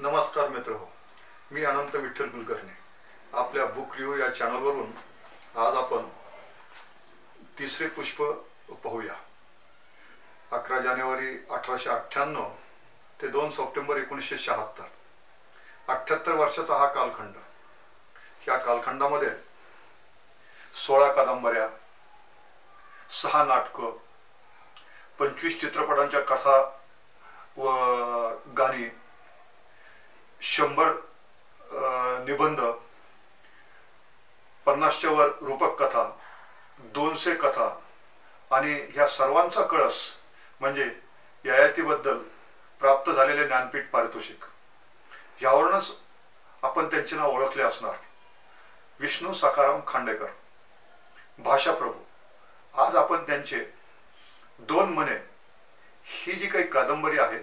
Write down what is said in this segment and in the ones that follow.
नमस्कार मित्र हो. मी अनंत विठ्ठल कुलकर्णी. आपल्या बुक रिव्ह्यू या चॅनलवरून आज आपण तिसरे पुष्प पाहूया. अकरा जानेवारी अठराशे अठ्ठ्याण्णव ते दोन सप्टेंबर एकोणीसशे शहात्तर. अठ्ठ्याहत्तर वर्षाचा हा कालखंड. ह्या कालखंडामध्ये सोळा कादंबऱ्या सहा नाटकं पंचवीस चित्रपटांच्या कथा व गाणी शंभर निबंध पन्नासच्या वर रूपक कथा दोनशे कथा आणि ह्या सर्वांचा कळस म्हणजे ययातीबद्दल प्राप्त झालेले ज्ञानपीठ पारितोषिक. यावरूनच आपण त्यांचे नाव ओळखले असणार. विष्णू सखाराम खांडेकर भाषाप्रभू आज आपण त्यांचे दोन मने ही जी काही कादंबरी आहे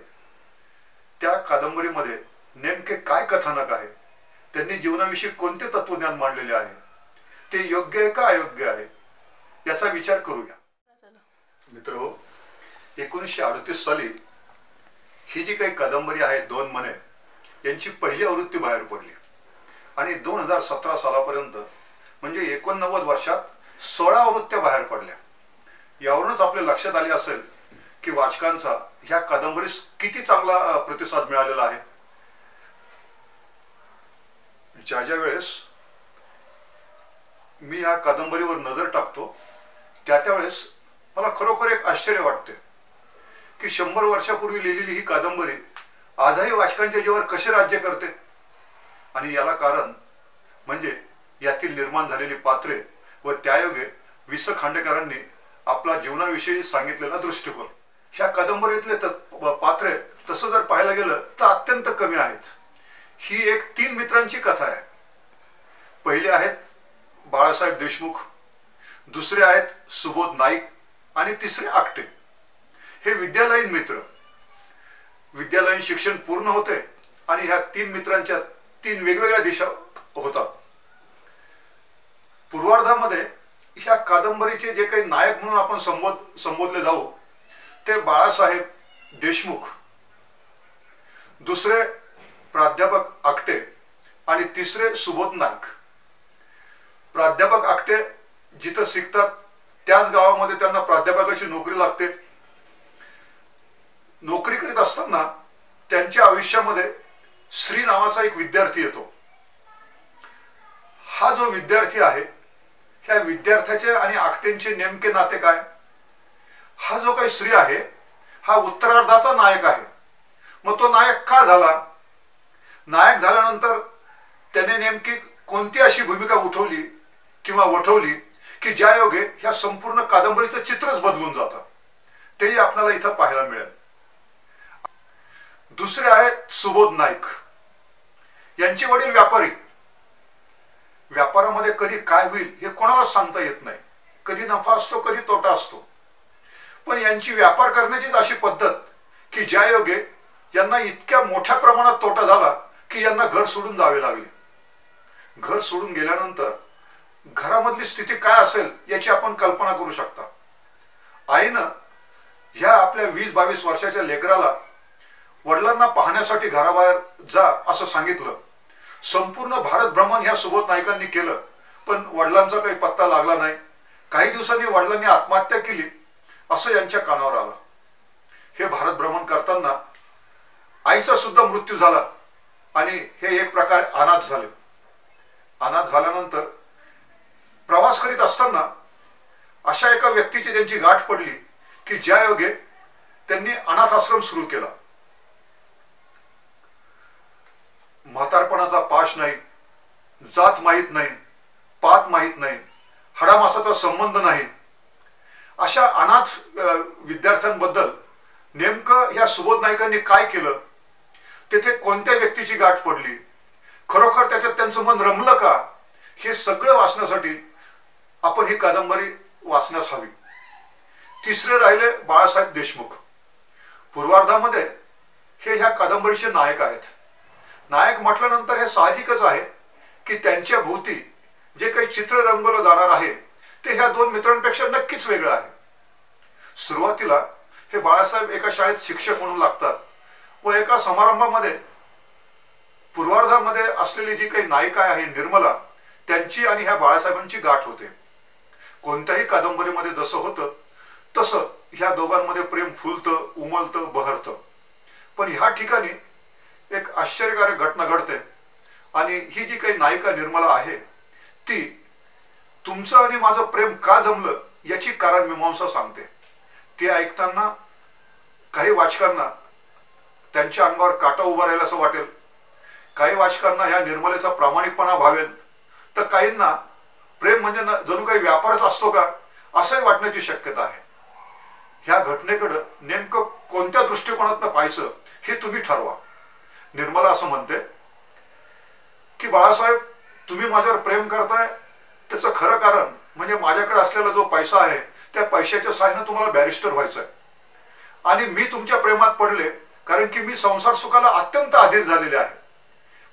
त्या कादंबरीमध्ये नेमके काय कथानक आहे? त्यांनी जीवनाविषयी कोणते तत्वज्ञान मांडलेले आहे? ते योग्य आहे का अयोग्य आहे? याचा विचार करूया. मित्र हो एकोणीसशे अडतीस साली ही जी काही कादंबरी आहे दोन मने यांची पहिली आवृत्ती बाहेर पडली. आणि दोन हजार सतरा सालापर्यंत म्हणजे एकोणनव्वद वर्षात सोळा आवृत्त्या बाहेर पडल्या. यावरूनच आपल्या लक्षात आले असेल की वाचकांचा ह्या कादंबरीस किती चांगला प्रतिसाद मिळालेला आहे. ज्या ज्या वेळेस मी या कादंबरीवर नजर टाकतो त्या त्यावेळेस मला खरोखर एक आश्चर्य वाटते की शंभर वर्षापूर्वी लिहिलेली ही कादंबरी आजही वाचकांच्या जीवावर कसे राज्य करते? आणि याला कारण म्हणजे यातील निर्माण झालेली पात्रे व त्यायोगे वि स खांडेकरांनी आपला जीवनाविषयी सांगितलेला दृष्टिकोन. ह्या कादंबरीतले तत् पात्रे तसं जर पाहायला गेलं तर अत्यंत कमी आहेत ही एक तीन मित्रांची कथा आहे पहिले आहेत बाळासाहेब देशमुख दुसरे आहेत सुबोध नाईक आणि तिसरे आकटे हे विद्यालयीन मित्र. विद्यालयीन शिक्षण पूर्ण होते आणि ह्या तीन मित्रांच्या तीन वेगवेगळ्या दिशा होतात. पूर्वार्धामध्ये ह्या कादंबरीचे जे काही नायक म्हणून आपण संबोध संबोधले जाऊ ते बाळासाहेब देशमुख. दुसरे प्राध्यापक आकटे आणि तिसरे सुबोध नाईक. प्राध्यापक आकटे जिथं शिकतात त्याच गावामध्ये त्यांना प्राध्यापकाची नोकरी लागते. नोकरी करीत असताना त्यांच्या आयुष्यामध्ये श्री नावाचा एक विद्यार्थी येतो. हा जो विद्यार्थी आहे ह्या विद्यार्थ्याचे आणि आकटेंचे नेमके नाते काय? हा जो काही श्री आहे हा उत्तरार्धाचा नायक आहे. मग तो नायक का झाला? नायक झाल्यानंतर त्याने नेमकी कोणती अशी भूमिका उठवली? किंवा वठवली की ज्या योगे ह्या संपूर्ण कादंबरीचं चित्रच बदलून जातं. तेही आपल्याला इथं पाहायला मिळेल. दुसरे आहेत सुबोध नाईक. यांचे वडील व्यापारी. व्यापारामध्ये कधी काय होईल हे कोणालाच सांगता येत नाही. कधी नफा असतो कधी तोटा असतो. पण यांची व्यापार करण्याचीच अशी पद्धत की ज्या योगे यांना इतक्या मोठ्या प्रमाणात तोटा झाला की यांना घर सोडून जावे लागले. घर सोडून गेल्यानंतर घरामधली स्थिती काय असेल याची आपण कल्पना करू शकता. आईनं ह्या आपल्या वीस बावीस वर्षाच्या लेकराला वडिलांना पाहण्यासाठी घराबाहेर जा असं सांगितलं. संपूर्ण भारत भ्रमण ह्या सुबोध नायकांनी केलं पण वडिलांचा काही पत्ता लागला नाही. काही दिवसांनी वडिलांनी आत्महत्या केली असं यांच्या कानावर आलं. हे भारत भ्रमण करताना आईचा सुद्धा मृत्यू झाला आणि हे एक प्रकारे अनाथ झाले. अनाथ झाल्यानंतर प्रवास करीत असताना अशा एका व्यक्तीची त्यांची गाठ पडली की ज्या योगे त्यांनी अनाथ आश्रम सुरू केला. म्हातारपणाचा पाश नाही जात माहीत नाही पात माहीत नाही हडामासाचा संबंध नाही. अशा अनाथ विद्यार्थ्यांबद्दल नेमकं या सुबोध नायकांनी काय केलं? तेथे कोणत्या व्यक्तीची गाठ पडली? खरोखर त्याच्यात त्यांचं मन रमलं का? हे सगळं वाचण्यासाठी आपण ही कादंबरी वाचण्यास हवी. तिसरे राहिले बाळासाहेब देशमुख. पूर्वार्धामध्ये हे ह्या कादंबरीचे नायक आहेत. नायक म्हटल्यानंतर हे साहजिकच आहे की त्यांच्या भोवती जे काही चित्र रंगवलं जाणार आहे ते ह्या दोन मित्रांपेक्षा नक्कीच वेगळं आहे. सुरुवातीला हे बाळासाहेब एका शाळेत शिक्षक म्हणून लागतात व एका समारंभामध्ये पूर्वार्धामध्ये असलेली जी काही नायिका आहे निर्मला त्यांची आणि ह्या बाळासाहेबांची गाठ होते. कोणत्याही कादंबरीमध्ये जसं होतं तसं ह्या दोघांमध्ये प्रेम फुलतं उमलतं बहरतं. पण ह्या ठिकाणी एक आश्चर्यकारक घटना घडते आणि ही जी काही नायिका निर्मला आहे ती तुमचं आणि माझं प्रेम का जमलं याची कारण मीमांसा सांगते. ते ऐकताना काही वाचकांना त्यांच्या अंगावर काटा उभा राहील असं वाटेल. काही वाचकांना ह्या निर्मलेचा प्रामाणिकपणा भावेल. तर काहींना प्रेम म्हणजे जणू काही व्यापारच असतो का? असंही वाटण्याची शक्यता आहे. ह्या घटनेकडं नेमकं कोणत्या दृष्टिकोनातनं पाहायचं हे तुम्ही ठरवा. निर्मला असं म्हणते की बाळासाहेब तुम्ही माझ्यावर प्रेम करताय. त्याचं खरं कारण म्हणजे माझ्याकडे असलेला जो पैसा आहे त्या पैशाच्या साहाय्यानं तुम्हाला बॅरिस्टर व्हायचं आहे आणि मी तुमच्या प्रेमात पडले कारण की मी संसार सुखाला अत्यंत अधीर झालेले आहे.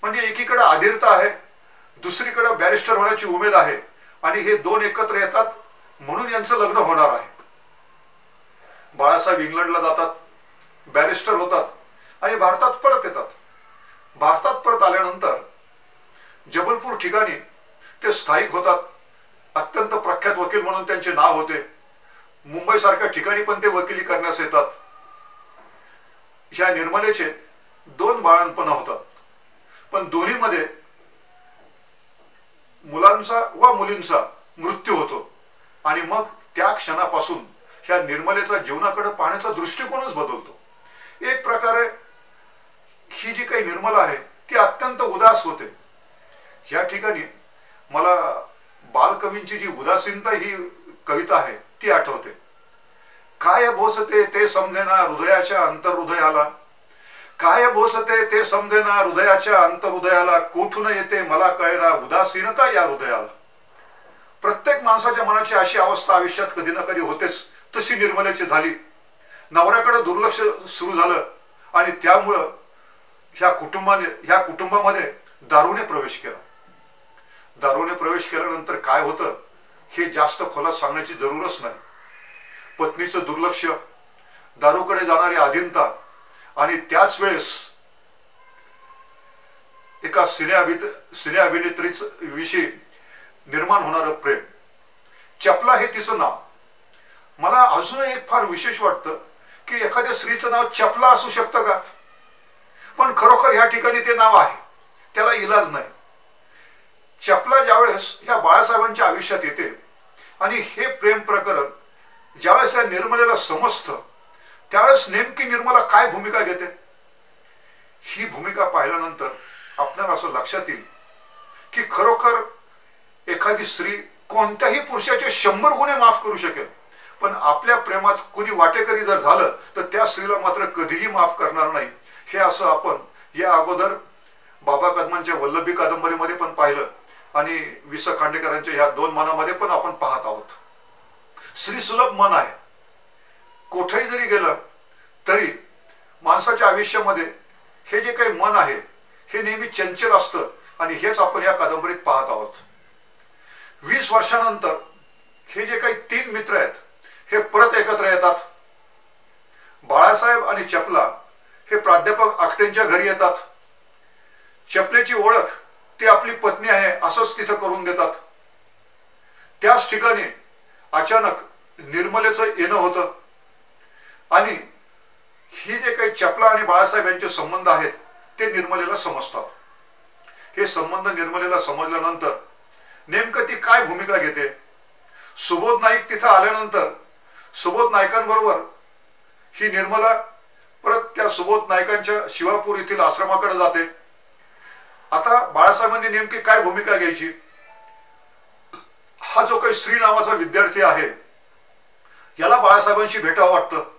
म्हणजे एकीकडे अधीरता आहे दुसरीकडे बॅरिस्टर होण्याची उमेद आहे. आणि हे दोन एकत्र येतात म्हणून यांचं लग्न होणार आहे. बाळासाहेब इंग्लंडला जातात बॅरिस्टर होतात आणि भारतात परत येतात. भारतात परत आल्यानंतर जबलपूर ठिकाणी ते स्थायिक होतात अत्यंत प्रख्यात वकील म्हणून त्यांचे नाव होते. मुंबईसारख्या ठिकाणी पण ते वकिली करण्यास येतात. या निर्मलेचे दोन बाळणपणं होतात. पण दोन्हीमध्ये मुलांचा व मुलींचा मृत्यू होतो. आणि मग त्या क्षणापासून ह्या निर्मलेचा जीवनाकडे पाहण्याचा दृष्टिकोनच बदलतो. एक प्रकारे ही जी काही निर्मला आहे ती अत्यंत उदास होते. या ठिकाणी मला बालकवींची जी उदासीनता ही कविता आहे ती आठवते. काय बोसते ते समजेना हृदयाच्या अंतर्हृदयाला काय बोसते ते समजेना हृदयाच्या अंतहृदयाला कुठून येते मला कळेना उदासीनता या हृदयाला. प्रत्येक माणसाच्या मनाची अशी अवस्था आयुष्यात कधी ना कधी होतेच तशी निर्मलेची झाली. नवऱ्याकडे दुर्लक्ष सुरू झालं आणि त्यामुळं ह्या कुटुंबाने ह्या कुटुंबामध्ये दारूने प्रवेश केला. दारूने प्रवेश केल्यानंतर काय होतं हे जास्त खोलात सांगण्याची जरूरच नाही. पत्नीचं दुर्लक्ष दारूकडे जाणारी अधीनता आणि त्याच वेळेस एका सिने अभित सिने अभिनेत्रीच विषयी निर्माण होणार प्रेम. चपला हे तिचं नाव. मला अजून एक फार विशेष वाटतं की एखाद्या स्त्रीचं नाव चपला असू शकतं का? पण खरोखर ह्या ठिकाणी ते नाव आहे. त्याला इलाज नाही. चपला ज्यावेळेस ह्या बाळासाहेबांच्या आयुष्यात येते आणि हे प्रेम प्रकरण ज्यावेळेस या निर्मलेला समजतं त्यावेळेस नेमकी निर्मला काय भूमिका घेते? ही भूमिका पाहिल्यानंतर आपल्याला असं लक्षात येईल की खरोखर एखादी स्त्री कोणत्याही पुरुषाचे शंभर गुन्हे माफ करू शकेल. पण आपल्या प्रेमात कुणी वाटेकरी जर झालं तर त्या स्त्रीला मात्र कधीही माफ करणार नाही. हे असं आपण या अगोदर बाबा कदमांच्या वल्लभी कादंबरीमध्ये पण पाहिलं आणि वि स खांडेकरांच्या ह्या दोन मनामध्ये पण आपण पाहत आहोत. स्त्री सुलभ मन आहे. कुठेही जरी गेलं तरी माणसाच्या आयुष्यामध्ये हे जे काही मन आहे हे नेहमी चंचल असतं आणि हेच आपण या कादंबरीत पाहत आहोत. वीस वर्षानंतर हे जे काही तीन मित्र आहेत हे परत एकत्र येतात. बाळासाहेब आणि चपला हे प्राध्यापक आकटेंच्या घरी येतात. चपलेची ओळख ती आपली पत्नी आहे असंच तिथं करून देतात. त्याच ठिकाणी अचानक निर्मलेचं येणं होतं. आणि ही जे काही चपला आणि बाळासाहेब यांचे संबंध आहेत ते निर्मलेला समजतात. हे संबंध निर्मलेला समजल्यानंतर नेमकं ती काय भूमिका घेते? सुबोध नाईक तिथं आल्यानंतर सुबोध नायकांबरोबर ही निर्मला परत त्या सुबोध नायकांच्या शिवापूर येथील आश्रमाकडे जाते. आता बाळासाहेबांनी नेमकी काय भूमिका घ्यायची? हा जो काही श्री नावाचा विद्यार्थी आहे याला बाळासाहेबांशी भेटावं वाटतं.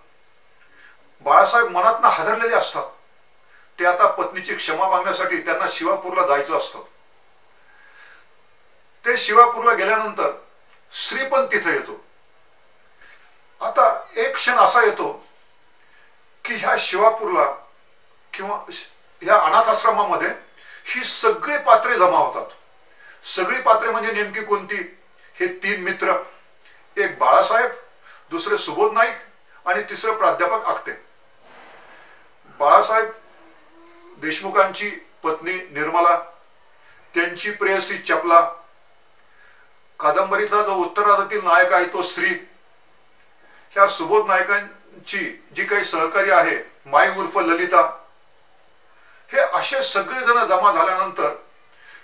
बाळासाहेब मनातनं हादरलेले असतात. ते आता पत्नीची क्षमा मागण्यासाठी त्यांना शिवापूरला जायचं असतं. ते शिवापूरला गेल्यानंतर श्री पण तिथे येतो. आता एक क्षण असा येतो की ह्या शिवापूरला किंवा ह्या अनाथ आश्रमामध्ये ही सगळी पात्रे जमा होतात. सगळी पात्रे म्हणजे नेमकी कोणती? हे तीन मित्र. एक बाळासाहेब दुसरे सुबोध नाईक आणि तिसरे प्राध्यापक आकटे बाळासाहेब देशमुखांची पत्नी निर्मला त्यांची प्रेयसी चपला. कादंबरीचा जो उत्तरार्धातील नायक आहे तो श्री. ह्या सुबोध नायकांची जी काही सहकारी आहे माई उर्फ ललिता हे असे सगळेजण जमा झाल्यानंतर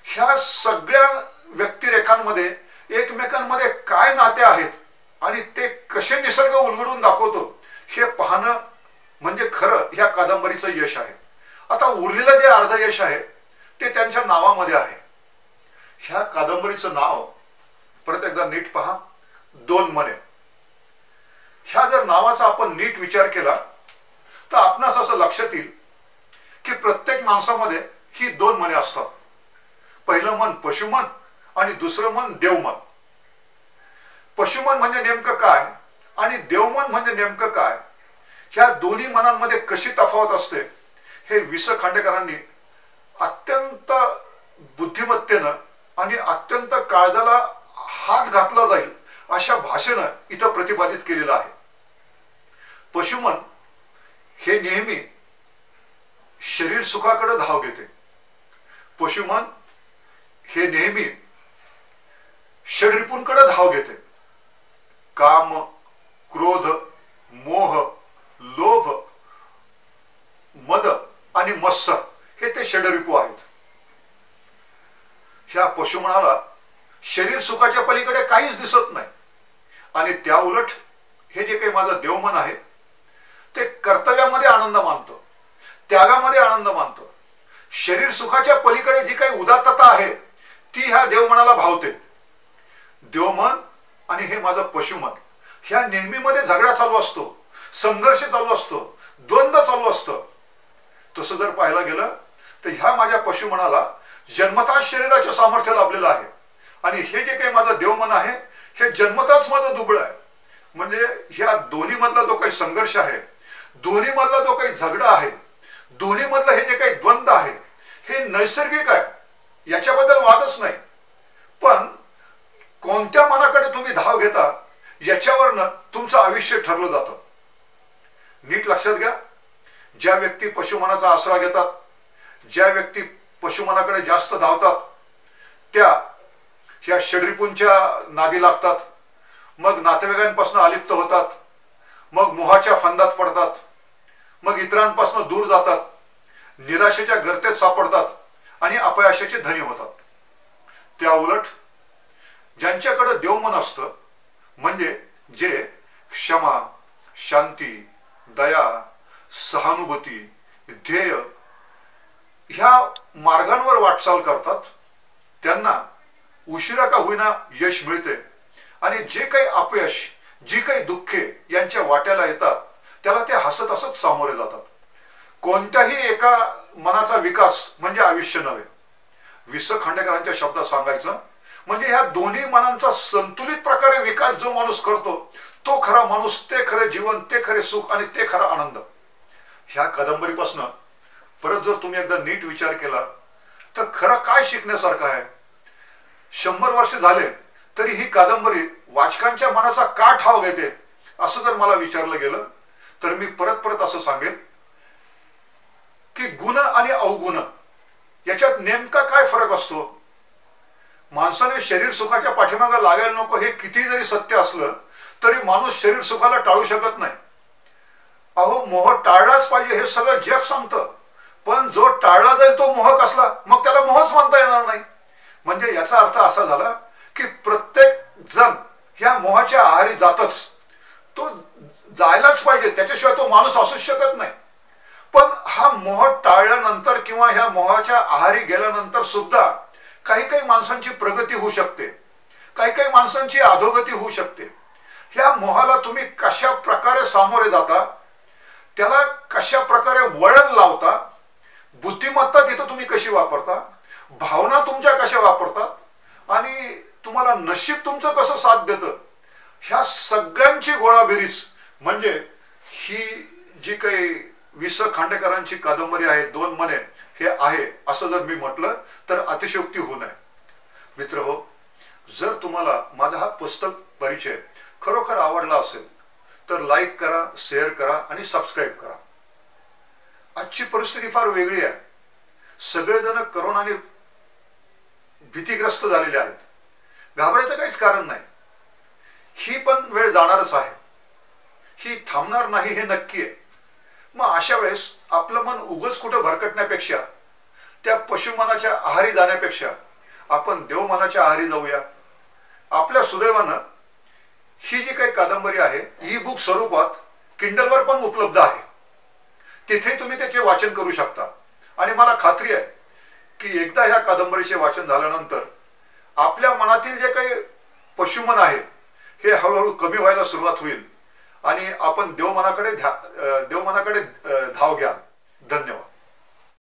ह्या सगळ्या व्यक्तिरेखांमध्ये एकमेकांमध्ये काय नाते आहेत आणि ते कसे निसर्ग उलगडून दाखवतो हे पाहणं म्हणजे खरं ह्या कादंबरीचं यश आहे. आता उरलेलं जे अर्ध यश आहे ते त्यांच्या नावामध्ये आहे. ह्या कादंबरीचं नाव परत एकदा नीट पहा दोन मने. ह्या जर नावाचा आपण नीट विचार केला तर आपणास असं लक्षात येईल की प्रत्येक माणसामध्ये ही दोन मने असतात. पहिलं मन पशुमन आणि दुसरं मन देवमन. पशुमन म्हणजे नेमकं काय आणि देवमन म्हणजे नेमकं काय? ह्या दोन्ही मनांमध्ये कशी तफावत असते हे विस खांडेकरांनी अत्यंत बुद्धिमत्तेनं आणि अत्यंत काळजाला हात घातला जाईल अशा भाषेनं इथं प्रतिपादित केलेलं आहे. पशुमन हे नेहमी शरीर सुखाकडे धाव घेते. पशुमन हे नेहमी षडरिपूंकडे धाव घेते काम क्रोध मोह लोभ मद आणि मत्सर हे ते षडरिपू आहेत ह्या पशुमनाला शरीर सुखाच्या पलीकडे काहीच दिसत नाही. आणि त्या उलट हे जे काही माझं देवमन आहे ते कर्तव्यामध्ये आनंद मानतो त्यागामध्ये आनंद मानतो. शरीर सुखाच्या पलीकडे जी काही उदात्तता आहे ती ह्या देवमनाला भावते. देवमन आणि हे माझं पशुमन ह्या नेहमीमध्ये झगडा चालू असतो संघर्ष चालू असतो द्वंद्व चालू असतं. तसं जर पाहायला गेलं तर ह्या माझ्या पशुमनाला जन्मता शरीराचे सामर्थ्य लाभलेलं आहे. आणि हे जे काही माझं देवमन आहे हे जन्मताच माझं दुबळ आहे. म्हणजे ह्या दोन्ही मधला जो काही संघर्ष आहे दोन्ही मधला जो काही झगडा आहे दोन्ही मधलं हे जे काही द्वंद्व आहे हे नैसर्गिक आहे. याच्याबद्दल वादच नाही. पण कोणत्या मनाकडे तुम्ही धाव घेता याच्यावरनं तुमचं आयुष्य ठरलं जातं. नीट लक्षात घ्या. ज्या व्यक्ती पशुमनाचा आसरा घेतात ज्या व्यक्ती पशुमनाकडे जास्त धावतात त्या ह्या षडरिपूंच्या नादी लागतात. मग नातेवाईकांपासून अलिप्त होतात. मग मोहाच्या फंदात पडतात. मग इतरांपासून दूर जातात. निराशेच्या गर्तेत सापडतात आणि अपयशाचे धनी होतात. त्या उलट ज्यांच्याकडे देवमन असतं म्हणजे जे क्षमा शांती दया सहानुभूती ध्येय ह्या मार्गांवर वाटचाल करतात त्यांना उशिरा का होईना यश मिळते आणि जे काही अपयश जी काही दुःखे यांच्या वाट्याला येतात त्याला ते हसत हसत सामोरे जातात. कोणत्याही एका मनाचा विकास म्हणजे आयुष्य नव्हे. विस खांडेकरांच्या शब्दात सांगायचं म्हणजे ह्या दोन्ही मनांचा संतुलित प्रकारे विकास जो माणूस करतो तो खरा माणूस ते खरे जीवन ते खरे सुख आणि ते खरा आनंद. ह्या कादंबरीपासून परत जर तुम्ही एकदा नीट विचार केला तर खरं काय शिकण्यासारखं आहे? शंभर वर्ष झाले तरी ही कादंबरी वाचकांच्या मनाचा का ठाव घेते असं जर मला विचारलं गेलं तर मी परत परत असं सांगेन की गुण आणि अवगुण याच्यात नेमका काय फरक असतो? माणसाने शरीर सुखाच्या पाठीमागे लागायला नको हे किती जरी सत्य असलं तरी माणूस शरीर सुखाला टाळू शकत नाही. अहो मोह टाळलाच पाहिजे हे सगळं जग सांगतं. पण जो टाळला जाईल तो मोह कसला? मग त्याला मोहच मानता येणार नाही. म्हणजे याचा अर्थ असा झाला की प्रत्येक जण ह्या मोहाच्या आहारी जातच. तो जायलाच पाहिजे त्याच्याशिवाय तो माणूस असूच शकत नाही. पण हा मोह टाळल्यानंतर किंवा ह्या मोहाच्या आहारी गेल्यानंतर सुद्धा काही काही माणसांची प्रगती होऊ शकते. काही काही माणसांची अधोगती होऊ शकते. ह्या मोहाला तुम्ही कशा प्रकारे सामोरे जाता त्याला कशा प्रकारे वळण लावता बुद्धिमत्ता तिथं तुम्ही कशी वापरता भावना तुमच्या कशा वापरतात? आणि तुम्हाला नशीब तुमचं कसं साथ देतं? ह्या सगळ्यांची गोळाबेरीज म्हणजे ही जी काही विस खांडेकरांची कादंबरी आहे दोन मने हे आहे असं जर मी म्हटलं तर अतिशयोक्ती होऊ नये. मित्र हो जर तुम्हाला माझा हा पुस्तक परिचय खरोखर आवडला असेल तर लाईक करा शेअर करा आणि सबस्क्राईब करा. आजची परिस्थिती फार वेगळी आहे. सगळेजण करोनाने भीतीग्रस्त झालेले आहेत. घाबरायचं काहीच कारण नाही. ही पण वेळ जाणारच आहे. ही थांबणार नाही हे नक्की आहे. मग अशा वेळेस आपलं मन उगच कुठं भरकटण्यापेक्षा त्या पशुमनाच्या आहारी जाण्यापेक्षा आपण देवमनाच्या आहारी जाऊया. आपल्या सुदैवानं ही जी काही कादंबरी आहे ई बुक स्वरूपात किंडलवर पण उपलब्ध आहे. तिथे तुम्ही त्याचे वाचन करू शकता. आणि मला खात्री आहे की एकदा ह्या कादंबरीचे वाचन झाल्यानंतर आपल्या मनातील जे काही पशुमन आहे हे हळूहळू कमी व्हायला सुरुवात होईल. आणि आपण देवमनाकडे ध्या देवमनाकडे धाव घ्या धन्यवाद.